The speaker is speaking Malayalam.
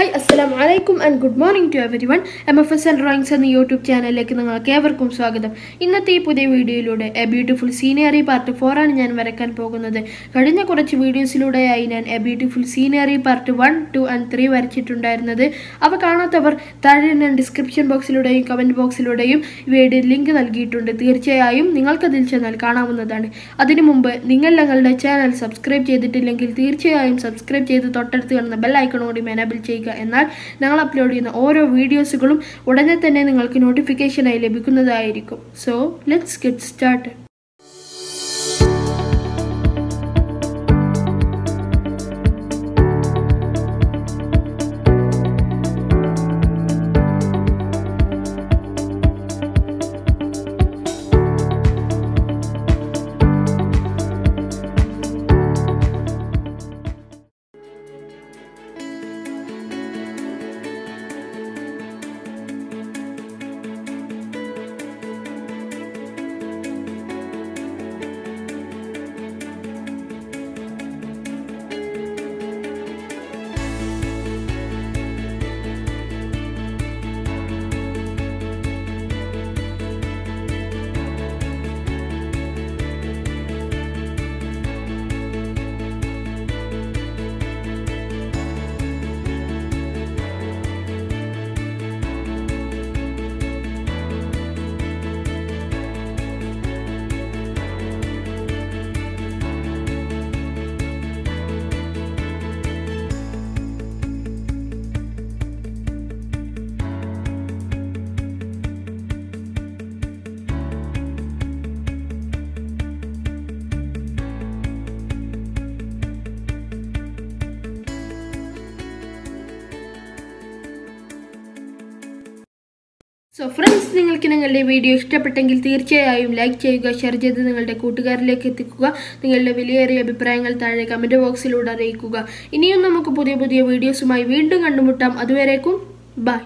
ഹായ് അസ്സലാം വലൈക്കും and good morning to everyone M F S L drawings എന്ന യൂട്യൂബ് ചാനലിലേക്ക് നിങ്ങൾക്ക് ഏവർക്കും സ്വാഗതം. ഇന്നത്തെ ഈ പുതിയ വീഡിയോയിലൂടെ a beautiful scenery part four ആണ് ഞാൻ വരയ്ക്കാൻ പോകുന്നത്. കഴിഞ്ഞ കുറച്ച് വീഡിയോസിലൂടെയായി ഞാൻ a beautiful scenery part one two and three വരച്ചിട്ടുണ്ടായിരുന്നത്. അവ കാണാത്തവർ താഴെ ഞാൻ ഡിസ്ക്രിപ്ഷൻ ബോക്സിലൂടെയും കമന്റ് ബോക്സിലൂടെയും ഇവയുടെ ലിങ്ക് നൽകിയിട്ടുണ്ട്. തീർച്ചയായും നിങ്ങൾക്കതിൽ ചെന്നാൽ കാണാവുന്നതാണ്. അതിനു മുമ്പ് നിങ്ങൾ ഞങ്ങളുടെ ചാനൽ സബ്സ്ക്രൈബ് ചെയ്തിട്ടില്ലെങ്കിൽ തീർച്ചയായും സബ്സ്ക്രൈബ് ചെയ്ത് തൊട്ടടുത്ത് കാണുന്ന ബെൽ ഐക്കണോടി എനേബിൾ ചെയ്യുക. എന്നാൽ ഞങ്ങൾ അപ്ലോഡ് ചെയ്യുന്ന ഓരോ വീഡിയോസുകളും ഉടനെ തന്നെ നിങ്ങൾക്ക് നോട്ടിഫിക്കേഷനായി ലഭിക്കുന്നതായിരിക്കും. So let's get start so friends നിങ്ങൾക്ക് നിങ്ങളുടെ വീഡിയോ ഇഷ്ടപ്പെട്ടെങ്കിൽ തീർച്ചയായും ലൈക്ക് ചെയ്യുക ഷെയർ ചെയ്ത് നിങ്ങളുടെ കൂട്ടുകാരിലേക്ക് എത്തിക്കുക നിങ്ങളുടെ വിലയേറിയ അഭിപ്രായങ്ങൾ താഴെ കമന്റ് ബോക്സിലൂടെ അറിയിക്കുക ഇനിയും നമുക്ക് പുതിയ പുതിയ വീഡിയോസുമായി വീണ്ടും കണ്ടുമുട്ടാം. അതുവരേക്കും ബൈ